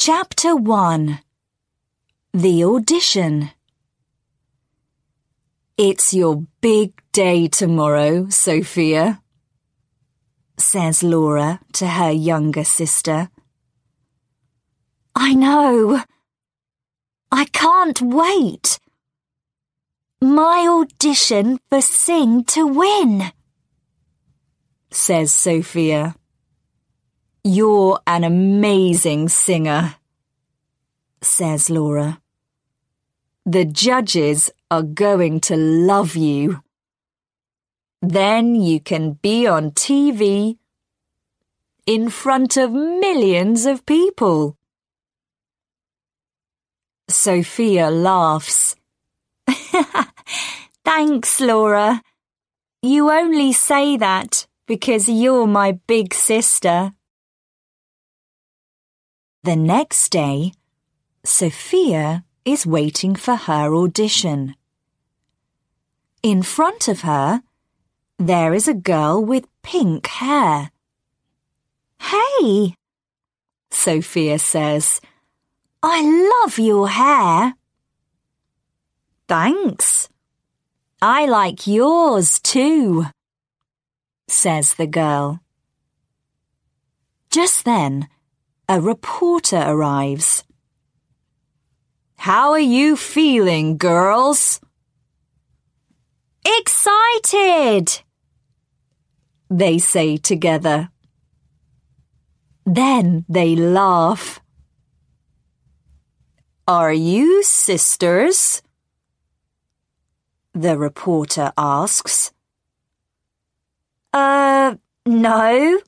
Chapter 1 The Audition It's your big day tomorrow, Sophia, says Laura to her younger sister. I know. I can't wait. My audition for Sing to Win, says Sophia. You're an amazing singer, says Laura. The judges are going to love you. Then you can be on TV in front of millions of people. Sophia laughs. Thanks, Laura. You only say that because you're my big sister. The next day, Sophia is waiting for her audition. In front of her, there is a girl with pink hair. Hey, Sophia says, I love your hair. Thanks. I like yours too, says the girl. Just then, a reporter arrives. How are you feeling, girls? Excited! They say together. Then they laugh. Are you sisters? The reporter asks. Uh, no,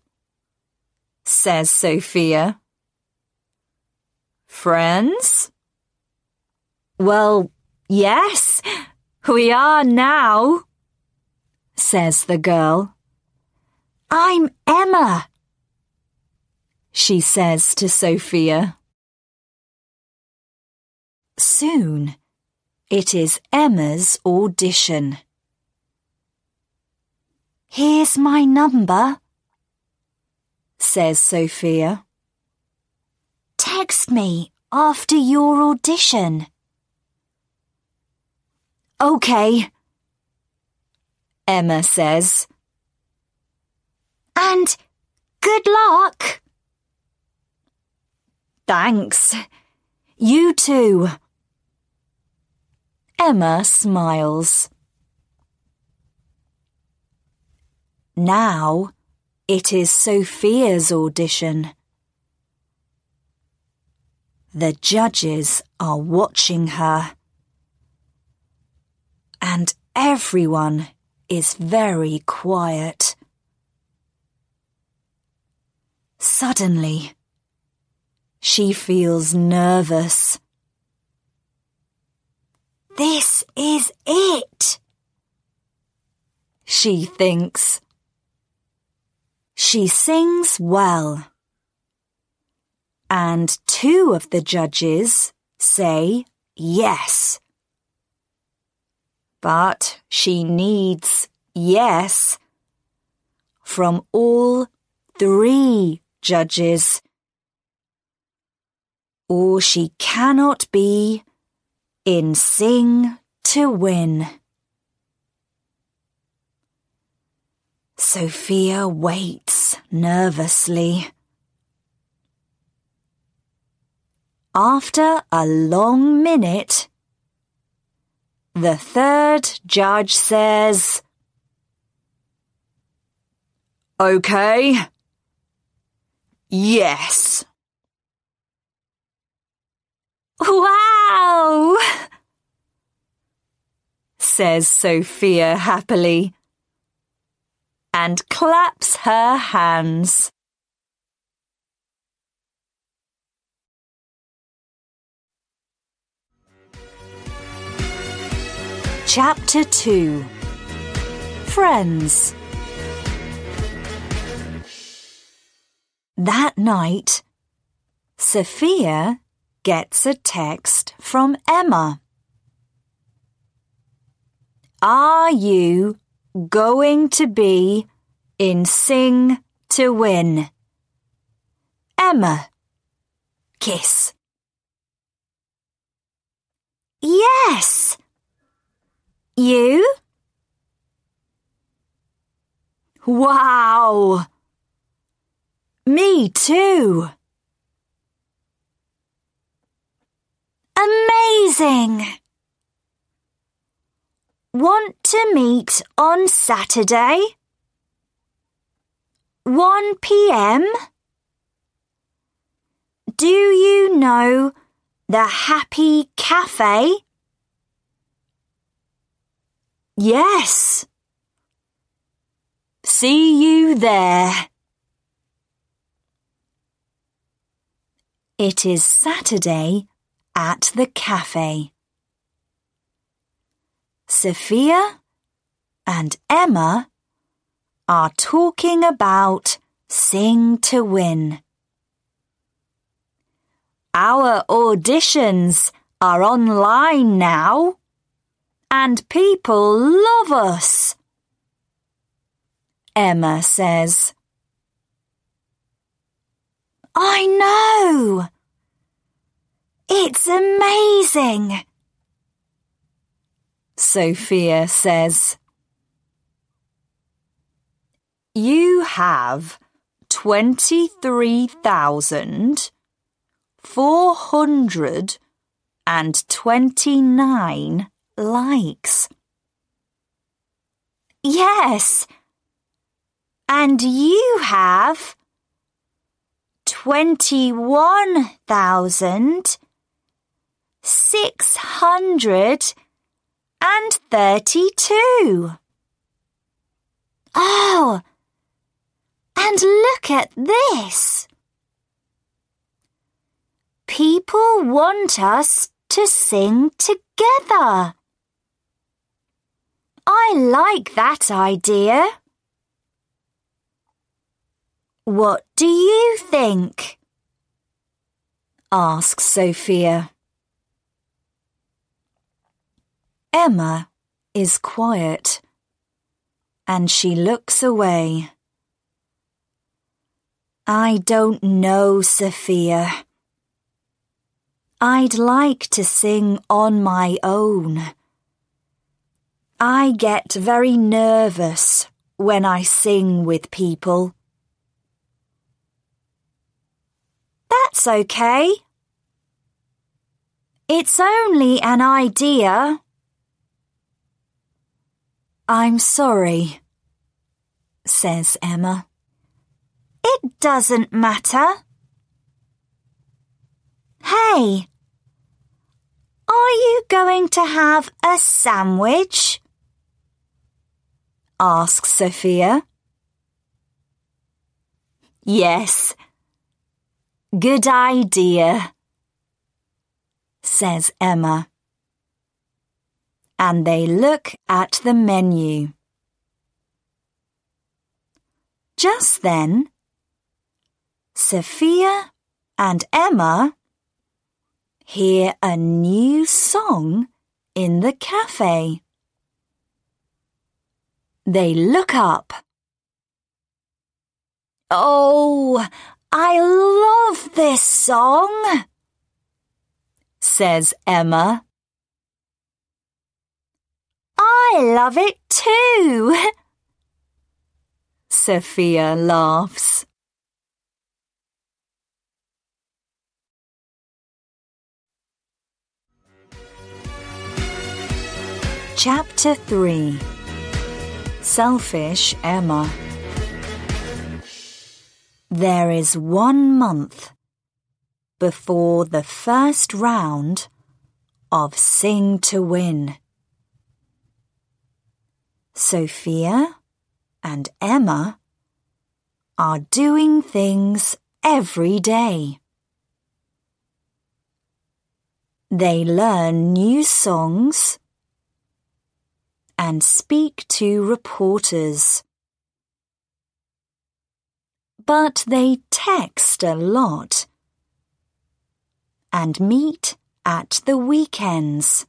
says Sophia. Friends? Well, yes, we are now, says the girl. I'm Emma, she says to Sophia. Soon, it is Emma's audition. Here's my number, says Sophia. Text me after your audition. OK, Emma says. And good luck. Thanks. You too. Emma smiles. Now it is Sophia's audition. The judges are watching her. And everyone is very quiet. Suddenly, she feels nervous. This is it, she thinks. She sings well. And two of the judges say yes. But she needs yes from all three judges. Or she cannot be in Sing to Win. Sophia waits nervously. After a long minute, the third judge says, OK. Yes. Wow! says Sophia happily and claps her hands. Chapter 2 Friends That night, Sophia gets a text from Emma. Are you going to be in Sing to Win? Emma, kiss. Yes. You? Wow. Me too. Amazing. Want to meet on Saturday? 1 p.m.? Do you know the Happy Cafe? Yes. See you there. It is Saturday at the cafe. Sophia and Emma are talking about Sing to Win. Our auditions are online now, and people love us. Emma says. I know! It's amazing! Sophia says. You have 23,429 likes. Yes. And you have twenty-one thousand six hundred and thirty-two. Oh, and look at this. People want us to sing together. I like that idea. What do you think? asks Sophia. Emma is quiet and she looks away. I don't know, Sophia. I'd like to sing on my own. I get very nervous when I sing with people. That's okay. It's only an idea. I'm sorry, says Emma. It doesn't matter. Hey, are you going to have a sandwich? Asks Sophia. Yes. Good idea, says Emma and they look at the menu. Just then, Sophia and Emma hear a new song in the cafe. They look up. Oh, I love this song, says Emma. I love it too. Sophia laughs. Chapter 3 Selfish Emma There is one month before the first round of Sing to Win. Sophia and Emma are doing things every day. They learn new songs and speak to reporters. But they text a lot and meet at the weekends.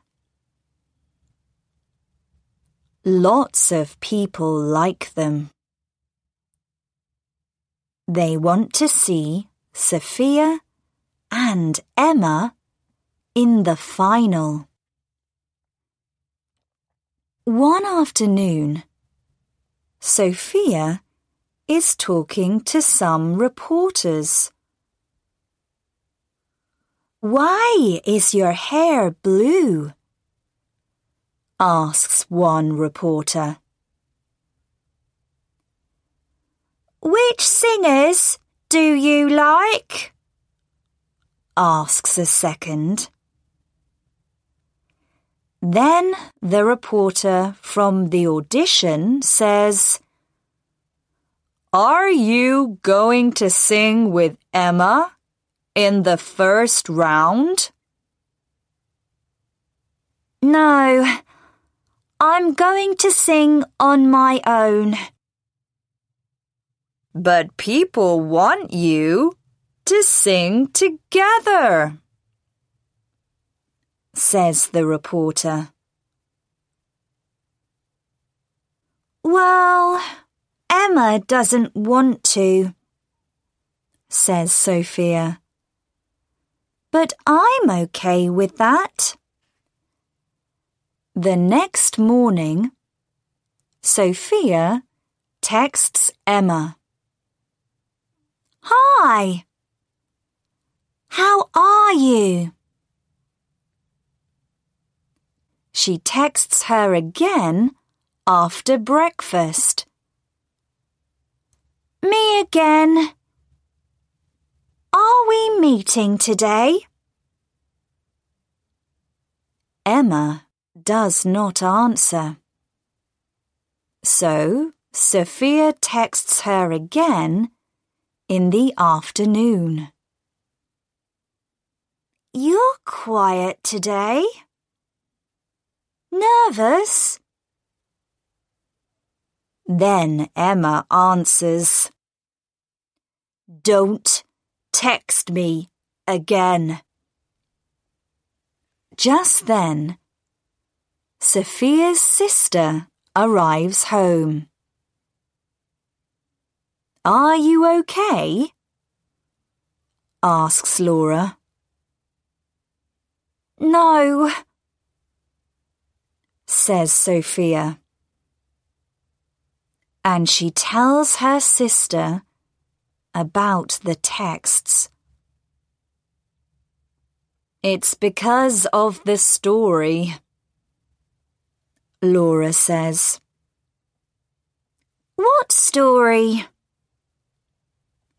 Lots of people like them. They want to see Sophia and Emma in the final. One afternoon, Sophia is talking to some reporters. Why is your hair blue? asks one reporter. Which singers do you like? asks a second. Then the reporter from the audition says, Are you going to sing with Emma in the first round? No, I'm going to sing on my own. But people want you to sing together says the reporter. Well, Emma doesn't want to, says Sophia. But I'm okay with that. The next morning, Sophia texts Emma. Hi. How are you? She texts her again after breakfast. Me again. Are we meeting today? Emma does not answer. So Sophia texts her again in the afternoon. You're quiet today. Nervous? Then Emma answers, Don't text me again. Just then, Sophia's sister arrives home. Are you okay? asks Laura. No, says Sophia. And she tells her sister about the texts. It's because of the story, Laura says. What story?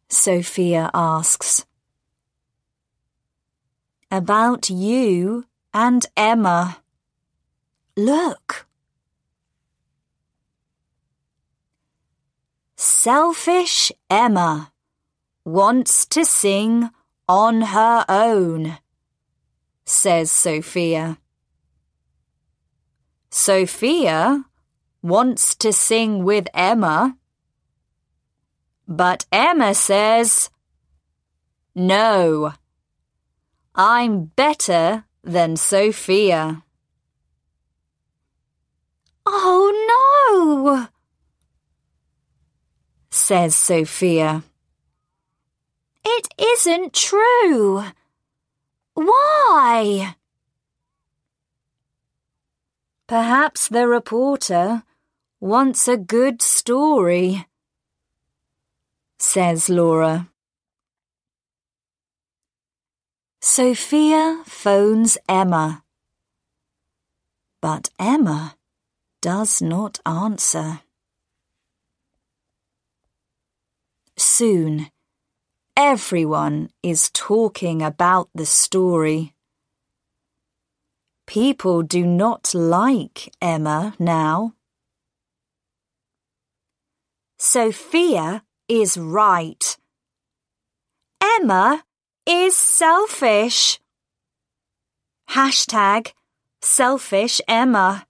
Sophia asks. About you and Emma. Look. Selfish Emma wants to sing on her own, says Sophia. Sophia wants to sing with Emma, but Emma says, No, I'm better than Sophia. Oh no! says Sophia. It isn't true. Why? Perhaps the reporter wants a good story, says Laura. Sophia phones Emma. But Emma does not answer. Soon, everyone is talking about the story. People do not like Emma now. Sophia is right. Emma is selfish. Hashtag selfish Emma.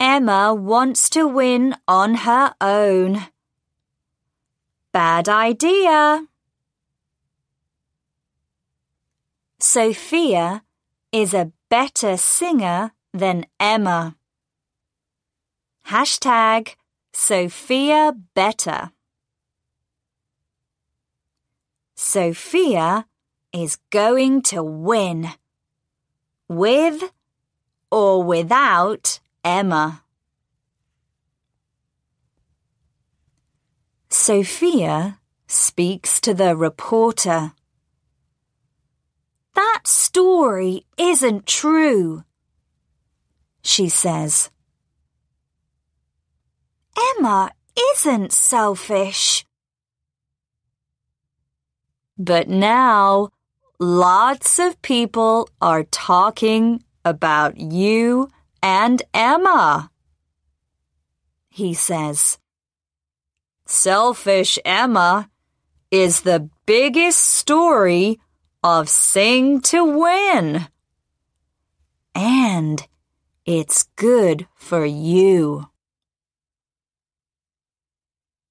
Emma wants to win on her own. Bad idea. Sophia is a better singer than Emma. Hashtag Sophia Better. Sophia is going to win. With or without Emma. Sophia speaks to the reporter. That story isn't true, she says. Emma isn't selfish. But now lots of people are talking about you and Emma. He says, Selfish Emma is the biggest story of Sing to Win. And it's good for you.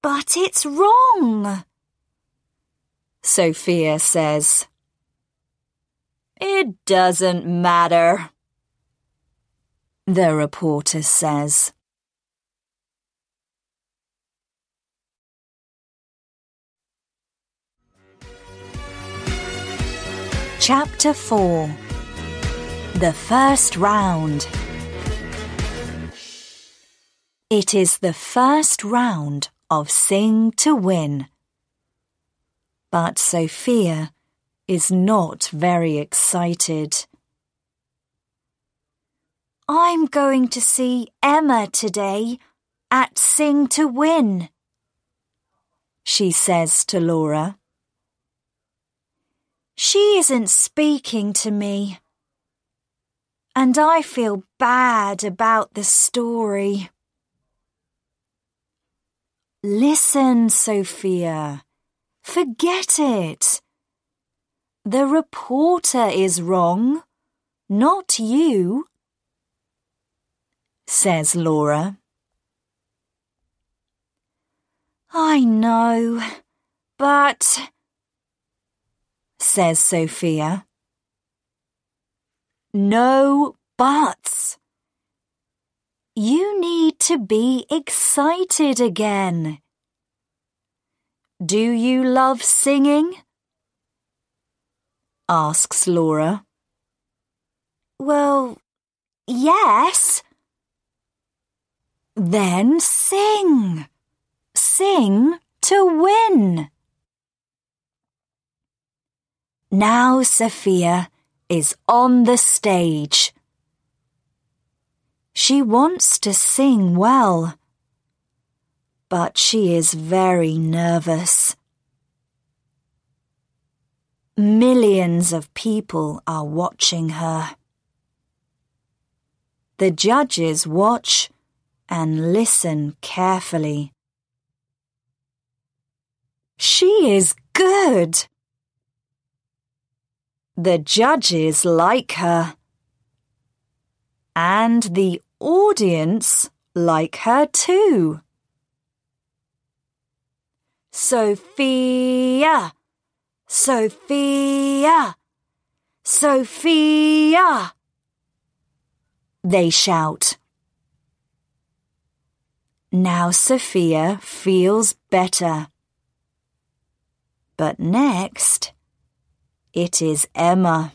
But it's wrong, Sophia says. It doesn't matter, the reporter says. Chapter 4 The First Round It is the first round of Sing to Win. But Sophia is not very excited. I'm going to see Emma today at Sing to Win, she says to Laura. She isn't speaking to me. And I feel bad about the story. Listen, Sophia. Forget it. The reporter is wrong, not you, says Laura. I know, but says Sophia. No buts. You need to be excited again. Do you love singing? asks Laura. Well, yes. Then sing. Sing to win. Now Sophia is on the stage. She wants to sing well, but she is very nervous. Millions of people are watching her. The judges watch and listen carefully. She is good. The judges like her. And the audience like her too. Sophia, Sophia, Sophia. They shout. Now Sophia feels better. But next, it is Emma.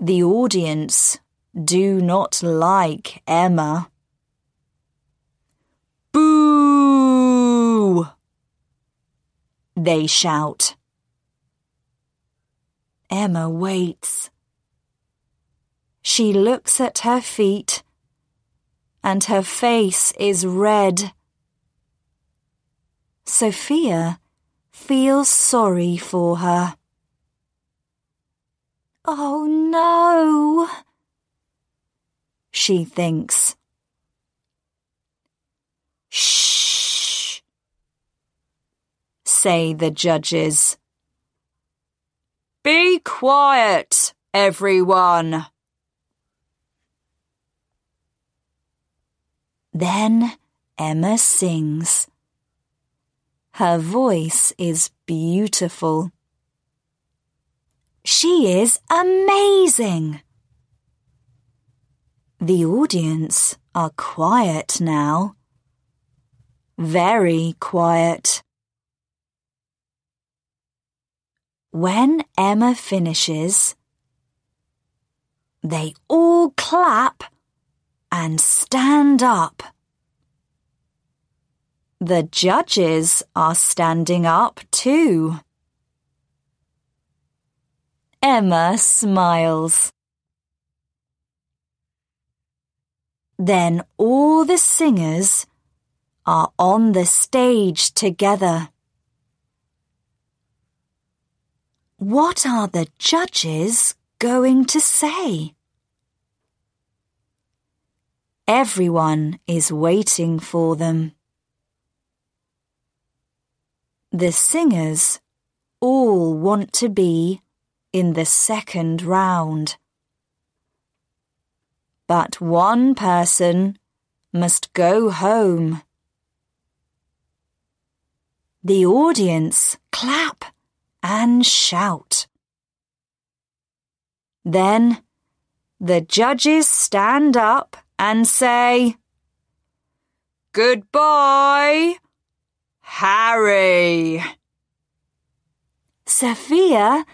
The audience do not like Emma. Boo! They shout. Emma waits. She looks at her feet, and her face is red. Sophia feels sorry for her. Oh no, she thinks. Shh, say the judges. Be quiet, everyone. Then Emma sings. Her voice is beautiful. She is amazing. The audience are quiet now. Very quiet. When Emma finishes, they all clap and stand up. The judges are standing up too. Emma smiles. Then all the singers are on the stage together. What are the judges going to say? Everyone is waiting for them. The singers all want to be in the second round. But one person must go home. The audience clap and shout. Then the judges stand up and say, Goodbye, Harry. Sophia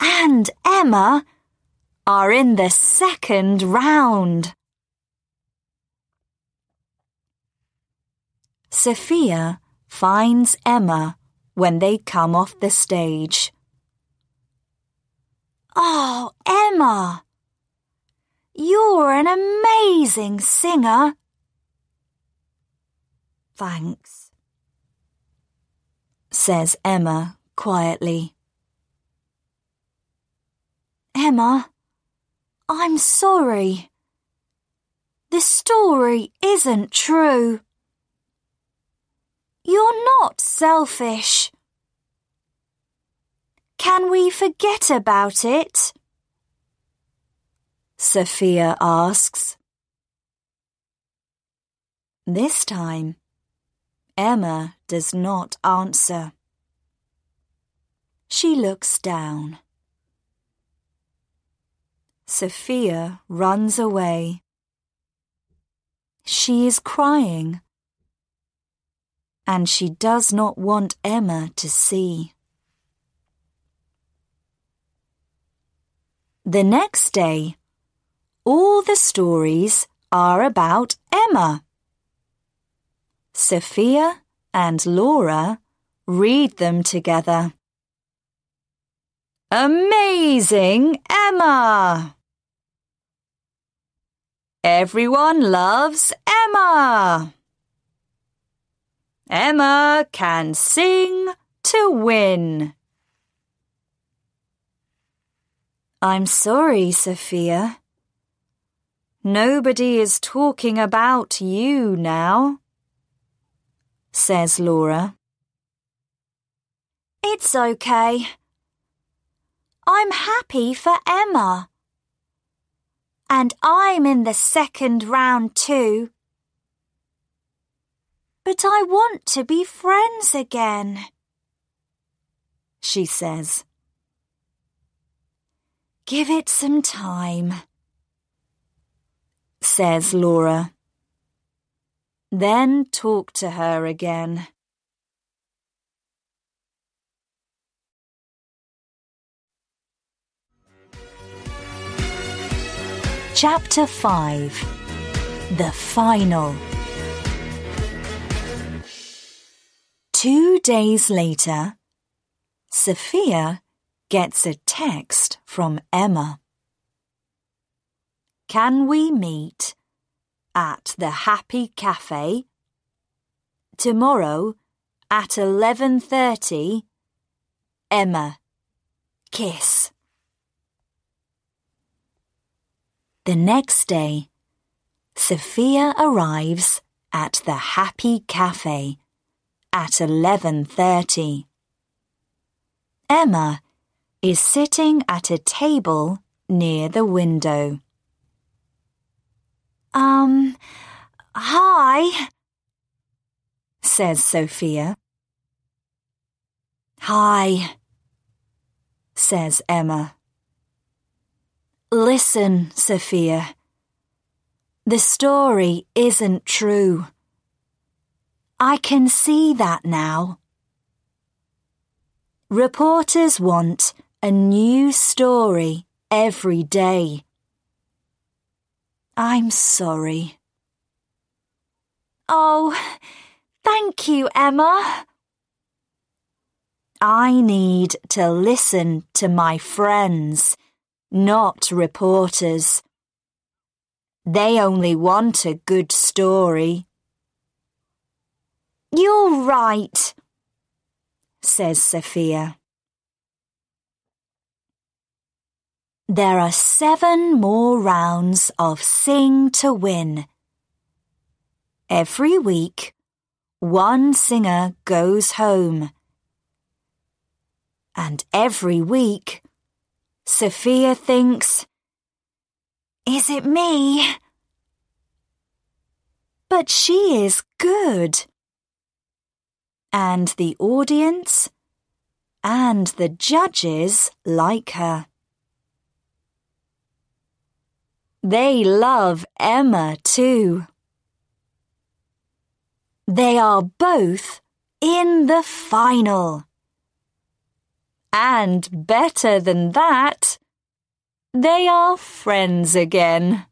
and Emma are in the second round. Sophia finds Emma when they come off the stage. Oh, Emma! You're an amazing singer. Thanks, says Emma quietly. Emma, I'm sorry. The story isn't true. You're not selfish. Can we forget about it? Sophia asks. This time, Emma does not answer. She looks down. Sophia runs away. She is crying. And she does not want Emma to see. The next day, all the stories are about Emma. Sophia and Laura read them together. Amazing Emma! Everyone loves Emma! Emma can sing to win. I'm sorry, Sophia. Nobody is talking about you now, says Laura. It's okay. I'm happy for Emma. And I'm in the second round too. But I want to be friends again, she says. Give it some time, says Laura. Then talk to her again. Chapter 5 The Final Two days later, Sophia gets a text from Emma. Can we meet at the Happy Cafe tomorrow at 11:30? Emma. Kiss. The next day, Sophia arrives at the Happy Cafe at 11:30. Emma is sitting at a table near the window. Um, hi, says Sophia. Hi, says Emma. Listen, Sophia. The story isn't true. I can see that now. Reporters want a new story every day. I'm sorry. Oh, thank you, Emma. I need to listen to my friends, not reporters. They only want a good story. You're right, says Sophia. There are seven more rounds of Sing to Win. Every week, one singer goes home. And every week, Sophia thinks, Is it me? But she is good. And the audience and the judges like her. They love Emma too. They are both in the final. And better than that, they are friends again.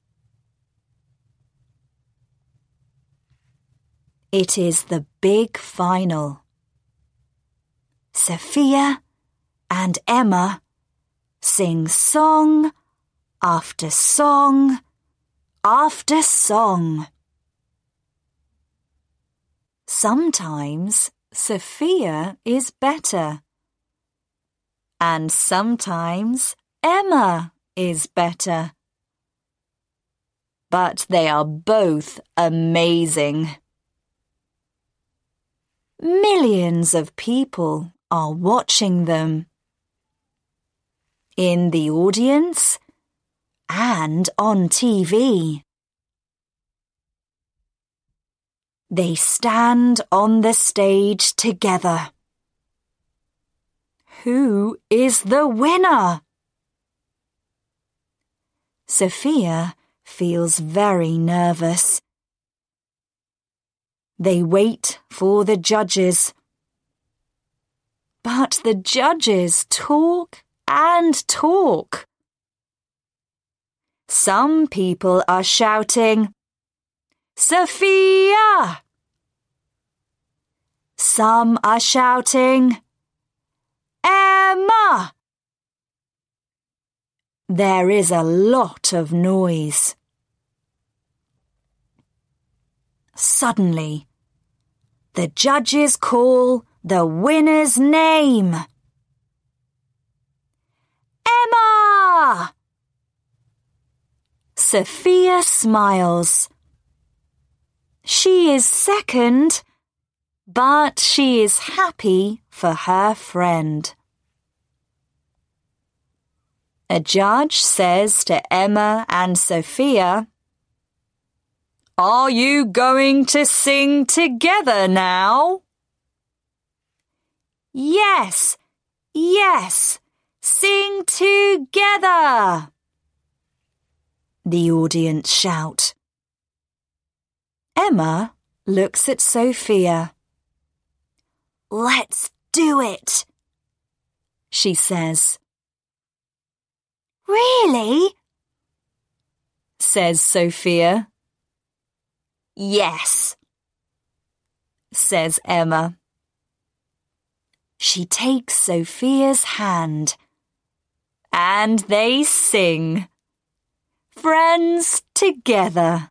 It is the big final. Sophia and Emma sing song after song after song. Sometimes Sophia is better. And sometimes Emma is better. But they are both amazing. Millions of people are watching them. In the audience, and on TV. They stand on the stage together. Who is the winner? Sophia feels very nervous. They wait for the judges. But the judges talk and talk. Some people are shouting, Sophia! Some are shouting, Emma! There is a lot of noise. Suddenly, the judges call the winner's name. Emma! Sophia smiles. She is second, but she is happy for her friend. A judge says to Emma and Sophia, Are you going to sing together now? Yes, yes, sing together the audience shout. Emma looks at Sophia. Let's do it, she says. Really? says Sophia. Yes, says Emma. She takes Sophia's hand and they sing friends together.